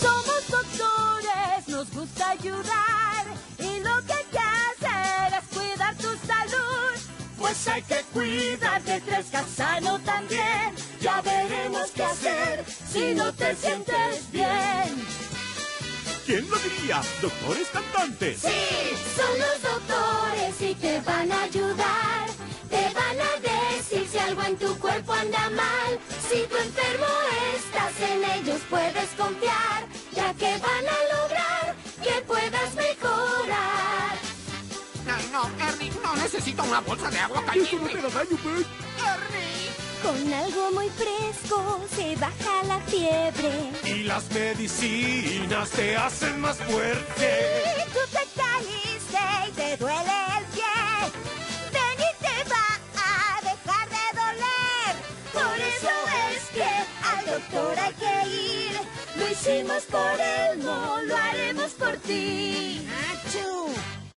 Somos doctores, nos gusta ayudar y lo que hay que hacer es cuidar tu salud. Pues hay que cuidar de tres casano también. Ya veremos qué hacer si no te sientes bien. ¿Quién lo diría? ¿Doctores cantantes? Sí, son los doctores y te van a ayudar. Te van a en tu cuerpo anda mal. Si tu enfermo estás en ellos puedes confiar, ya que van a lograr que puedas mejorar. Ay, no, Ernie, no necesito una bolsa de agua Esto no caliente. te da daño, Beth. Ernie. Con algo muy fresco se baja la fiebre. Y las medicinas te hacen más fuerte. Hicimos por él, no lo haremos por ti.